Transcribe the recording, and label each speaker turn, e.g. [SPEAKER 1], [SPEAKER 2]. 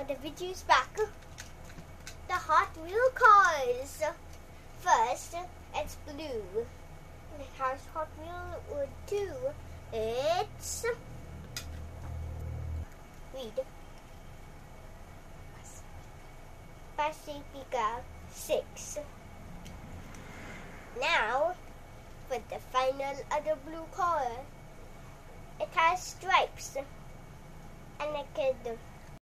[SPEAKER 1] now the video's back. The Hot Wheel cars. First, it's blue. It has Hot Wheel would do It's red. Pacifica 6. Now, for the final other blue car. It has stripes and a kid.